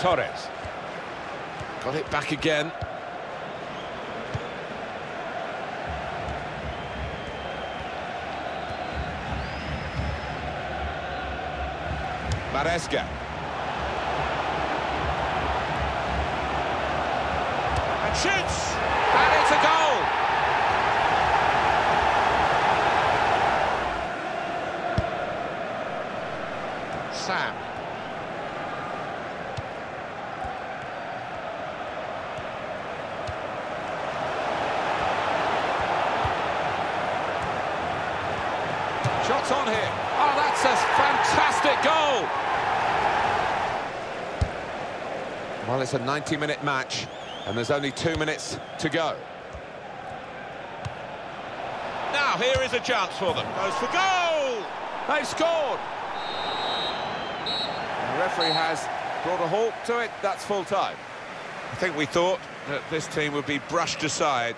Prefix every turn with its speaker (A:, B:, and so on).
A: Torres. Got it back again. Maresca. And shoots! And it's a goal! Sam. Shots on here. Oh, that's a fantastic goal! Well, it's a 90-minute match, and there's only two minutes to go. Now, here is a chance for them. Goes for goal! They've scored! The referee has brought a halt to it. That's full time. I think we thought that this team would be brushed aside